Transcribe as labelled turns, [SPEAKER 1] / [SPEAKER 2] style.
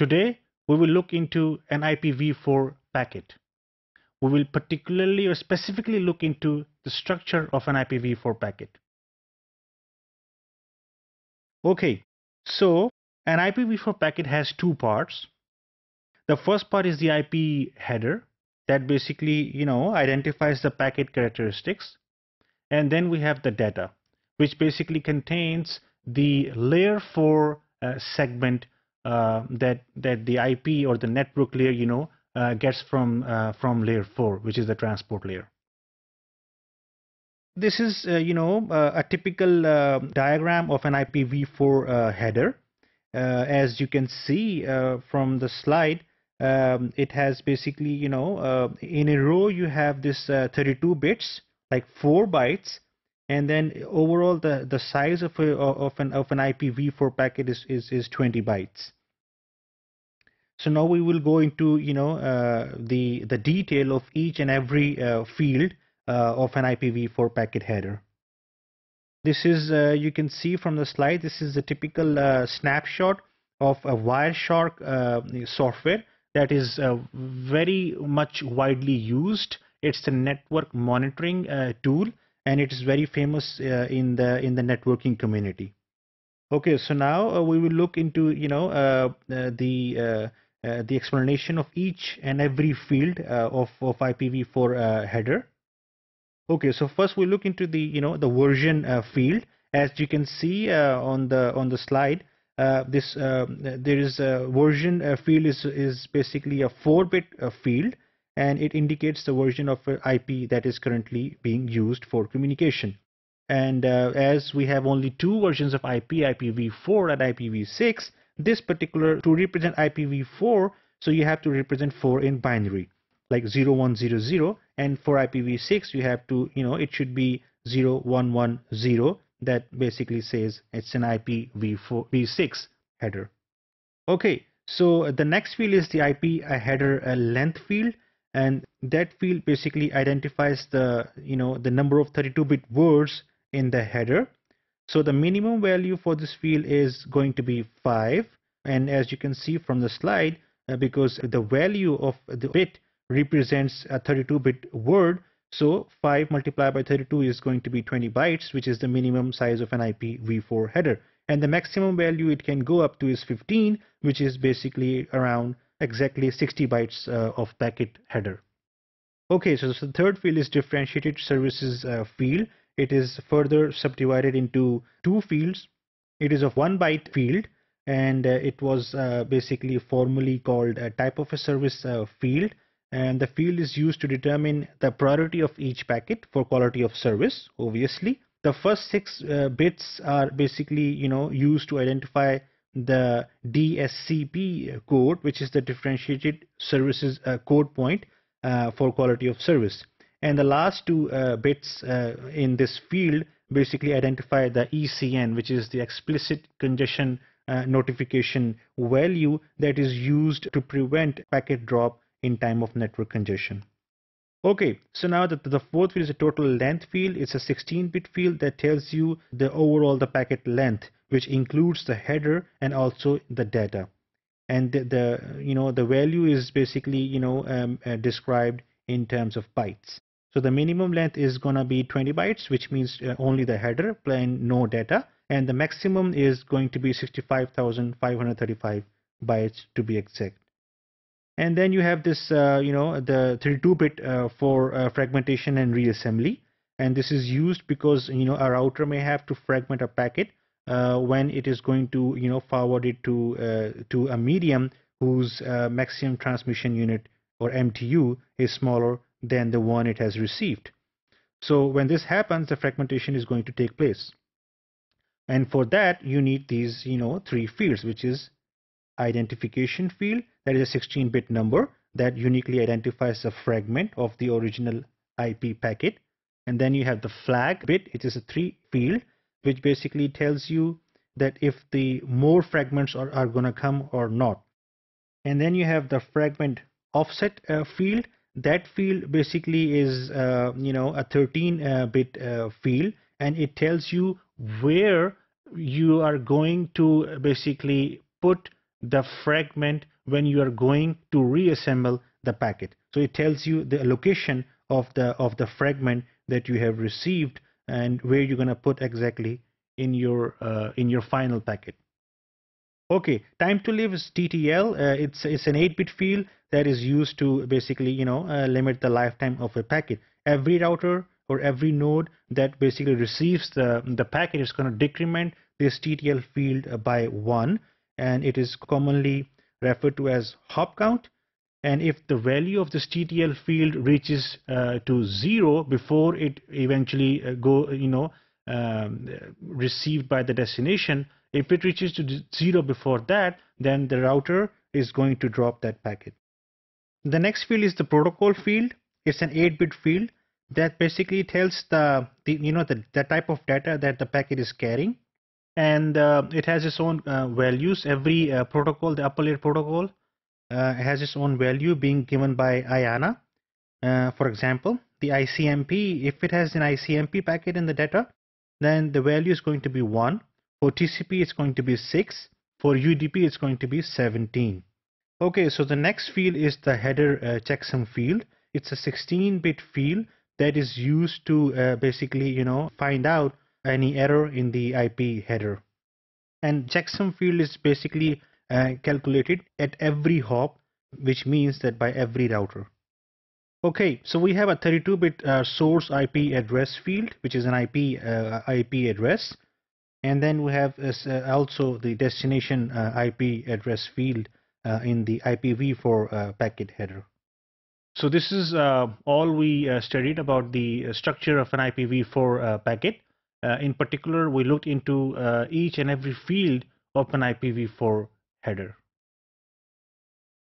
[SPEAKER 1] Today, we will look into an IPv4 packet. We will particularly or specifically look into the structure of an IPv4 packet. Okay, so an IPv4 packet has two parts. The first part is the IP header that basically, you know, identifies the packet characteristics. And then we have the data, which basically contains the layer 4 uh, segment uh, that that the IP or the network layer, you know, uh, gets from uh, from layer 4, which is the transport layer. This is, uh, you know, uh, a typical diagram of an IPv4 header. as you can see from the slide, um, it has basically, you know, in a row you have this 32 bits, like 4 bytes, and then overall the the size of a, of an of an IPv4 packet is is, is 20 bytes. So now we will go into you know uh, the the detail of each and every uh, field uh, of an IPv4 packet header. This is uh, you can see from the slide. This is a typical uh, snapshot of a Wireshark uh, software that is very much widely used. It's a network monitoring tool and it is very famous in the in the networking community okay so now we will look into you know the uh, uh, the explanation of each and every field uh, of of IPv4 uh, header okay so first we look into the you know the version uh, field as you can see on the on the slide this there is a version field is is basically a 4 bit field and it indicates the version of IP that is currently being used for communication. And uh, as we have only two versions of IP, IPv4 and IPv6, this particular, to represent IPv4, so you have to represent 4 in binary, like 0100, and for IPv6, you have to, you know, it should be 0110, that basically says it's an IPv4, v6 header. Okay, so the next field is the IP header length field and that field basically identifies the you know the number of 32-bit words in the header so the minimum value for this field is going to be 5 and as you can see from the slide uh, because the value of the bit represents a 32-bit word so 5 multiplied by 32 is going to be 20 bytes which is the minimum size of an IPv4 header and the maximum value it can go up to is 15 which is basically around exactly 60 bytes uh, of packet header. Okay, so, so, the third field is differentiated services uh, field. It is further subdivided into two fields. It is of one byte field and uh, it was uh, basically formerly called a type of a service uh, field and the field is used to determine the priority of each packet for quality of service obviously the first six uh, bits are basically you know used to identify the DSCP code, which is the differentiated services uh, code point uh, for quality of service. And the last two bits in this field basically identify the ECN, which is the explicit congestion uh, notification value that is used to prevent packet drop in time of network congestion. Okay, so now the, the fourth field is a total length field. It's a 16-bit field that tells you the overall the packet length which includes the header and also the data and the, the you know the value is basically you know um, uh, described in terms of bytes so the minimum length is gonna be 20 bytes which means uh, only the header plain no data and the maximum is going to be 65,535 bytes to be exact and then you have this uh, you know the 32-bit uh, for uh, fragmentation and reassembly and this is used because you know a router may have to fragment a packet uh, when it is going to you know forward it to uh, to a medium whose uh, maximum transmission unit or MTU is smaller than the one it has received. So when this happens, the fragmentation is going to take place. And for that, you need these, you know, three fields, which is identification field, that is a 16-bit number that uniquely identifies the fragment of the original IP packet. And then you have the flag bit, it is a three field which basically tells you that if the more fragments are, are going to come or not. And then you have the fragment offset uh, field. That field basically is, uh, you know, a 13-bit uh, uh, field, and it tells you where you are going to basically put the fragment when you are going to reassemble the packet. So it tells you the location of the of the fragment that you have received and where you're going to put exactly in your uh, in your final packet. Okay, time to live is TTL. Uh, it's it's an 8-bit field that is used to basically you know uh, limit the lifetime of a packet. Every router or every node that basically receives the the packet is going to decrement this TTL field by one, and it is commonly referred to as hop count. And if the value of this TTL field reaches uh, to zero before it eventually uh, go you know um, received by the destination, if it reaches to zero before that, then the router is going to drop that packet. The next field is the protocol field. It's an 8-bit field that basically tells the, the you know the, the type of data that the packet is carrying and uh, it has its own uh, values every uh, protocol the upper layer protocol uh, has its own value being given by IANA uh, for example the ICMP if it has an ICMP packet in the data then the value is going to be 1 for TCP, it's going to be 6. For UDP, it's going to be 17. Okay, so the next field is the header uh, checksum field. It's a 16-bit field that is used to uh, basically, you know, find out any error in the IP header. And checksum field is basically uh, calculated at every hop, which means that by every router. Okay, so we have a 32-bit uh, source IP address field, which is an IP uh, IP address and then we have uh, also the destination uh, IP address field uh, in the IPv4 uh, packet header. So this is uh, all we uh, studied about the structure of an IPv4 packet. in particular, we looked into each and every field of an IPv4 header.